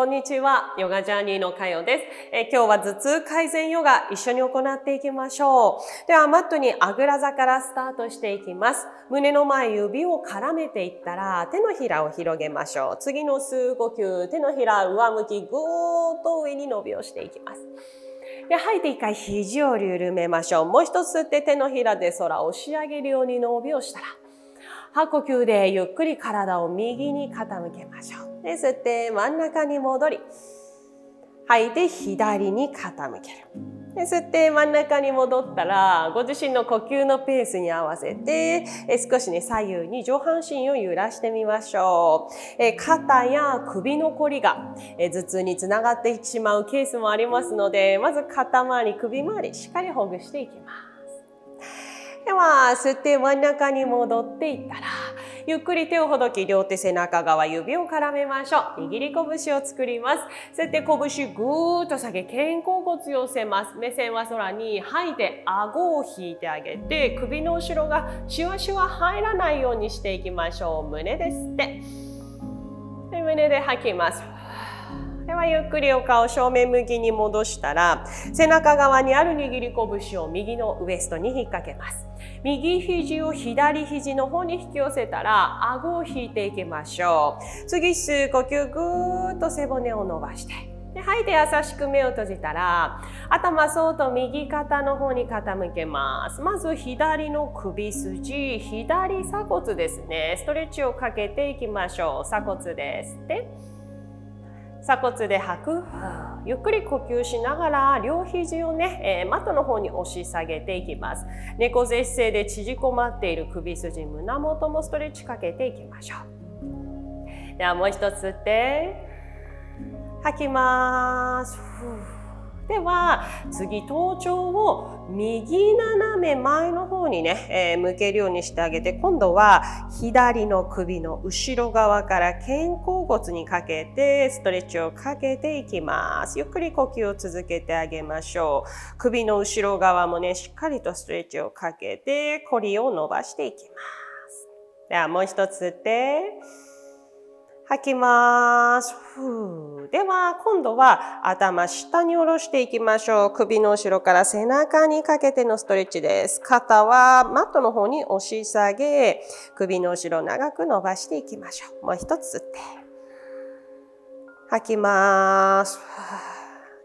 こんにちは。ヨガジャーニーのかよです、え今日は頭痛改善ヨガ一緒に行っていきましょう。では、マットにあぐら座からスタートしていきます。胸の前指を絡めていったら、手のひらを広げましょう。次の数呼吸、手のひら上向き、ぐーっと上に伸びをしていきます。で吐いて一回肘を緩めましょう。もう一つ吸って手のひらで空を押し上げるように伸びをしたら、吐呼吸でゆっくり体を右に傾けましょう。で吸って。真ん中に戻り。吐い。て左に傾ける。で吸って。真ん中に戻ったらご自身の呼吸のペースに合わせて少しね左右に上半身を揺らしてみましょう。肩や首のこりが頭痛につながってしまうケースもありますのでまず肩周り首周りしっかりほぐしていきます。では吸って真ん中に戻っていったらゆっくり手をほどき、両手背中側、指を絡めましょう。握り拳を作ります。そして拳ぐーっと下げ、肩甲骨寄せます。目線は空に吐いて、顎を引いてあげて、首の後ろがシワシワ入らないようにしていきましょう。胸で吸って。で胸で吐きます。ではゆっくりお顔正面向きに戻したら背中側にある握り拳を右のウエストに引っ掛けます。右肘を左肘の方に引き寄せたら顎を引いていきましょう。次吸う呼吸ぐーっと背骨を伸ばして。で吐いて優しく目を閉じたら頭そうと右肩の方に傾けます。まず左の首筋左鎖骨ですね。ストレッチをかけていきましょう。鎖骨ですで鎖骨で吐く。ゆっくり呼吸しながら両肘をね、えー、マットの方に押し下げていきます。猫背姿勢で縮こまっている首筋胸元もストレッチかけていきましょう。ではもう一つ吸って吐きます。では次頭頂を右斜め前の方にね、えー、向けるようにしてあげて今度は左の首の後ろ側から肩甲骨にかけてストレッチをかけていきます。ゆっくり呼吸を続けてあげましょう。首の後ろ側もねしっかりとストレッチをかけてコリを伸ばしていきます。ではもう一つ吸って。吐きます。ふでは、今度は頭下に下ろしていきましょう。首の後ろから背中にかけてのストレッチです。肩はマットの方に押し下げ、首の後ろ長く伸ばしていきましょう。もう一つ吸って。吐きます。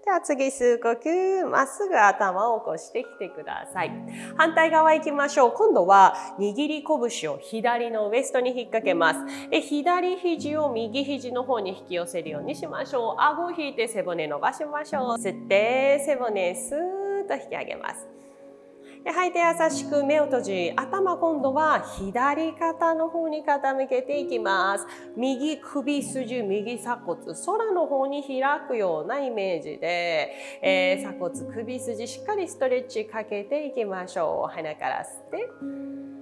じゃあ次吸う呼吸、まっすぐ頭を起こしてきてください。反対側行きましょう。今度は握り拳を左のウエストに引っ掛けます。で左肘を右肘の方に引き寄せるようにしましょう。顎を引いて背骨伸ばしましょう。吸って背骨スーッと引き上げます。で吐いて優しく目を閉じ頭今度は左肩の方に傾けていきます。右首筋右鎖骨空の方に開くようなイメージで、えー、鎖骨首筋しっかりストレッチかけていきましょう。鼻から吸って。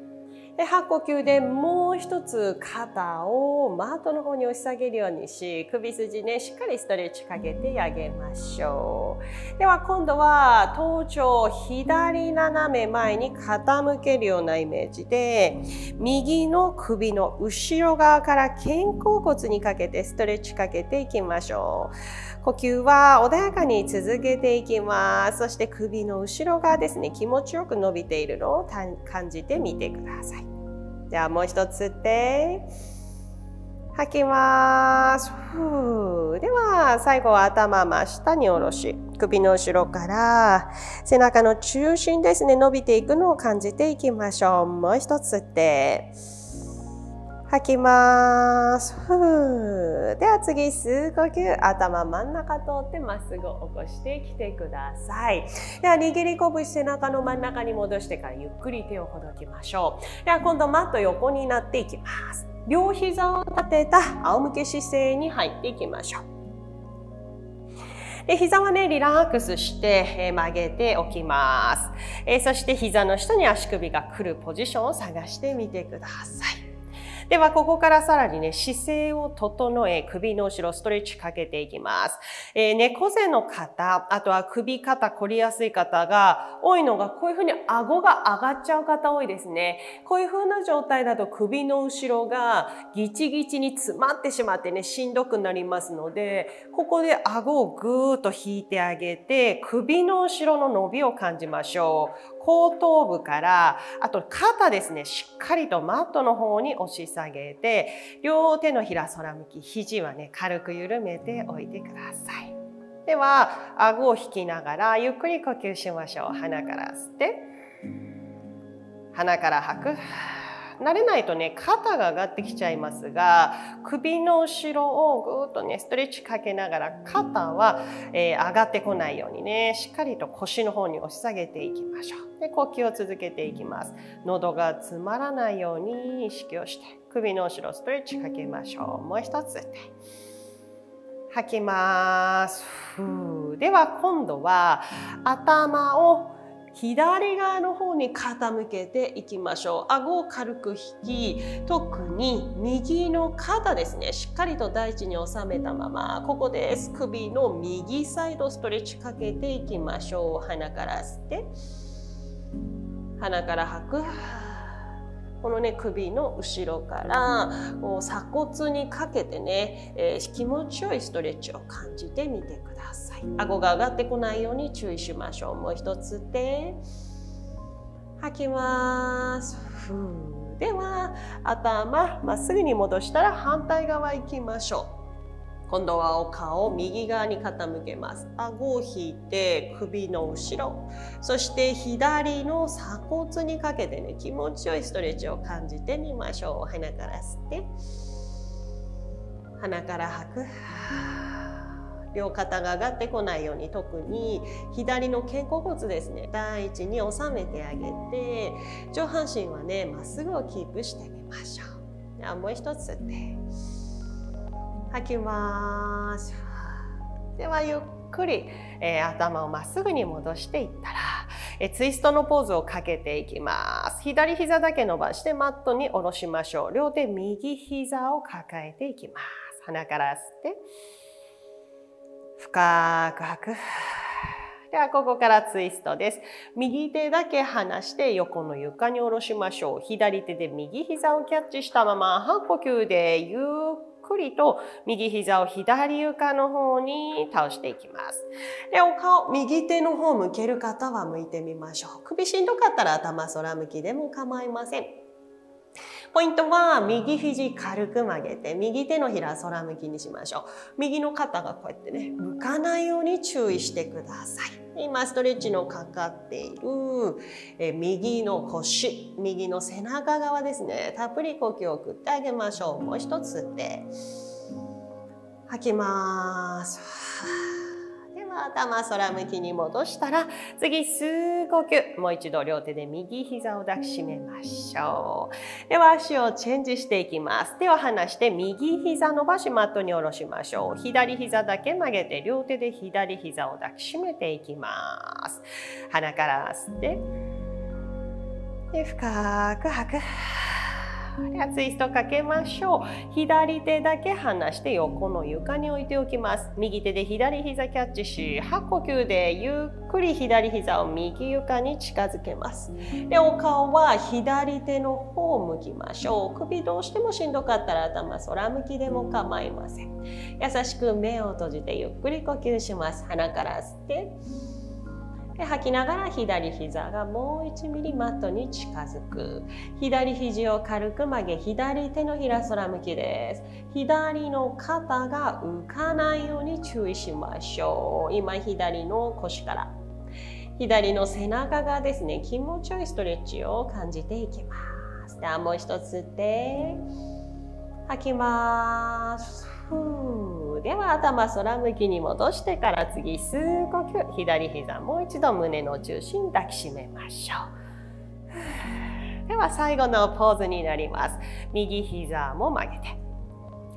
で吐呼吸でもう一つ肩をマートの方に押し下げるようにし首筋ねしっかりストレッチかけてあげましょう。では今度は頭頂左斜め前に傾けるようなイメージで右の首の後ろ側から肩甲骨にかけてストレッチかけていきましょう。呼吸は穏やかに続けていきます。そして首の後ろ側ですね気持ちよく伸びているのを感じてみてください。じゃあもう一つ吸って。吐きます。では最後は頭真下に下ろし首の後ろから背中の中心ですね伸びていくのを感じていきましょう。もう一つ吸って。吐きます。ふでは次、吸う呼吸。頭真ん中通ってまっすぐ起こしてきてください。では、握り拳背中の真ん中に戻してからゆっくり手をほどきましょう。では、今度マット横になっていきます。両膝を立てた仰向け姿勢に入っていきましょう。で膝はね、リラックスして、え曲げておきます、えそして膝の下に足首が来るポジションを探してみてください。では、ここからさらにね、姿勢を整え、首の後ろストレッチかけていきます。えー、猫背の方、あとは首肩凝りやすい方が多いのが、こういうふうに顎が上がっちゃう方多いですね。こういう風な状態だと首の後ろがギチギチに詰まってしまってね、しんどくなりますので、ここで顎をぐーっと引いてあげて、首の後ろの伸びを感じましょう。後頭部から、あと肩ですね、しっかりとマットの方に押し下げて、両手のひら空向き、肘はね、軽く緩めておいてください。では、顎を引きながらゆっくり呼吸しましょう。鼻から吸って、鼻から吐く。慣れないとね肩が上がってきちゃいますが首の後ろをぐっとねストレッチかけながら肩は、えー、上がってこないようにねしっかりと腰の方に押し下げていきましょう。で呼吸を続けていきます。喉が詰まらないように意識をして首の後ろストレッチかけましょう。もう一つ。吐きます。では今度は頭を左側の方に傾けていきましょう。顎を軽く引き特に右の肩ですね。しっかりと大地に収めたままここです。首の右サイドストレッチかけていきましょう。鼻から吸って鼻から吐く。このね首の後ろからこう鎖骨にかけてね、えー、気持ちよいストレッチを感じてみてください。顎が上がってこないように注意しましょう。もう一つで吐きます。ふでは頭まっすぐに戻したら反対側行きましょう。今度はお顔を右側に傾けます。顎を引いて首の後ろ。そして左の鎖骨にかけてね気持ちよいストレッチを感じてみましょう。鼻から吸って。鼻から吐く。両肩が上がってこないように。特に左の肩甲骨ですね。第一に収めてあげて。上半身はねまっすぐをキープしてみましょう。ではもう一つで吐きます。ではゆっくり、えー、頭をまっすぐに戻していったら、えー、ツイストのポーズをかけていきます。左膝だけ伸ばしてマットに下ろしましょう。両手右膝を抱えていきます。鼻から吸って、深く吐く。ではここからツイストです。右手だけ離して横の床に下ろしましょう。左手で右膝をキャッチしたまま半呼吸でゆっくりと右膝を左床の方に倒していきます。で、お顔、右手の方向ける方は向いてみましょう。首しんどかったら頭空向きでも構いません。ポイントは右肘軽く曲げて右手のひら空向きにしましょう。右の肩がこうやってね、向かないように注意してください。今ストレッチのかかっている、え右の腰右の背中側ですねたっぷり呼吸を送ってあげましょうもう一つで吐きます頭空向きに戻したら次吸う呼吸もう一度両手で右膝を抱きしめましょう。では足をチェンジしていきます。手を離して右膝伸ばしマットに下ろしましょう。左膝だけ曲げて両手で左膝を抱きしめていきます。鼻から吸ってで深く吐く。ツイストかけましょう。左手だけ離して横の床に置いておきます。右手で左膝キャッチし吐呼吸でゆっくり左膝を右床に近づけます。でお顔は左手の方を向きましょう。首どうしてもしんどかったら頭空向きでも構いません。優しく目を閉じてゆっくり呼吸します。鼻から吸って。で吐きながら左膝がもう1ミリマットに近づく。左肘を軽く曲げ左手のひら空向きです。左の肩が浮かないように注意しましょう。今左の腰から。左の背中がですね気持ちよいストレッチを感じていきます。ではもう一つで吐きます。では頭空向きに戻してから次吸う呼吸。左膝もう一度胸の中心抱きしめましょう。では最後のポーズになります。右膝も曲げて。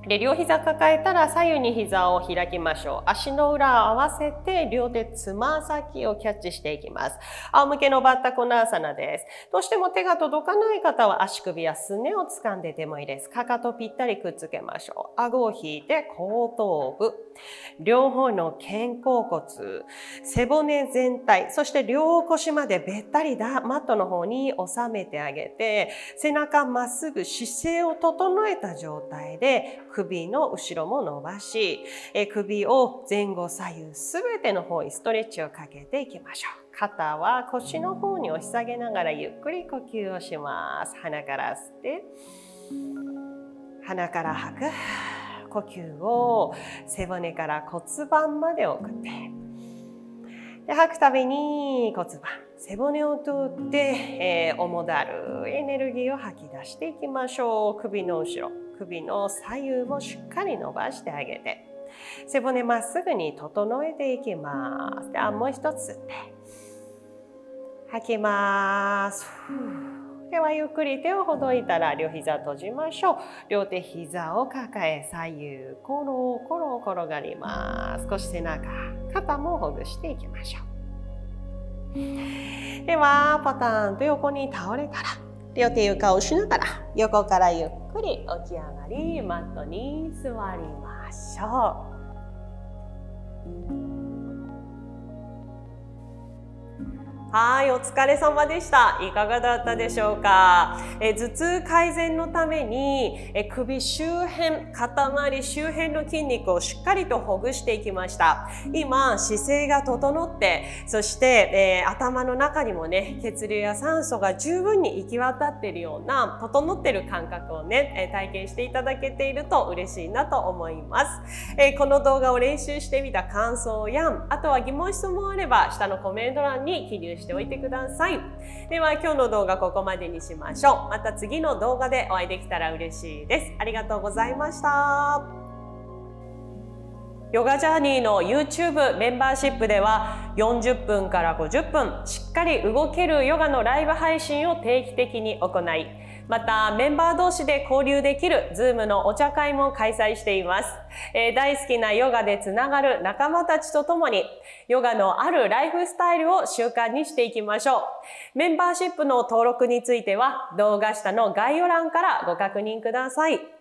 で両膝抱えたら左右に膝を開きましょう。足の裏を合わせて両手つま先をキャッチしていきます。仰向けのバッタコナーサナです。どうしても手が届かない方は足首やすねを掴んでてもいいです。かかとぴったりくっつけましょう。顎を引いて後頭部。両方の肩甲骨、背骨全体、そして両腰までべったりだマットの方に収めてあげて、背中まっすぐ姿勢を整えた状態で首の後ろも伸ばし、え首を前後左右すべての方にストレッチをかけていきましょう。肩は腰の方に押し下げながらゆっくり呼吸をします。鼻から吸って、鼻から吐く。呼吸を背骨から骨盤まで送って、で吐くたびに骨盤、背骨を通って、えー、重だるエネルギーを吐き出していきましょう。首の後ろ。首の左右もしっかり伸ばしてあげて背骨まっすぐに整えていきます。ではもう一つ。吐きます。ではゆっくり手をほどいたら両膝閉じましょう。両手膝を抱え左右コロコロ転がります。少し背中肩もほぐしていきましょう。ではパターンと横に倒れたら両手床を押しながら横からゆっくり起き上がりマットに座りましょう。はい、お疲れ様でした。いかがだったでしょうか？え頭痛改善のためにえ首周辺、肩周り周辺の筋肉をしっかりとほぐしていきました。今、姿勢が整って、そして、えー、頭の中にもね、血流や酸素が十分に行き渡っているような、整っている感覚をね、体験していただけていると嬉しいなと思います。え、この動画を練習してみた感想や、あとは疑問質問あれば、下のコメント欄に記入してしておいてください。では今日の動画ここまでにしましょう。また次の動画でお会いできたら嬉しいです。ありがとうございました。ヨガジャーニーの YouTube メンバーシップでは40分から50分しっかり動けるヨガのライブ配信を定期的に行いまたメンバー同士で交流できる Zoom のお茶会も開催しています。えー、大好きなヨガでつながる仲間たちとともにヨガのあるライフスタイルを習慣にしていきましょう。メンバーシップの登録については動画下の概要欄からご確認ください。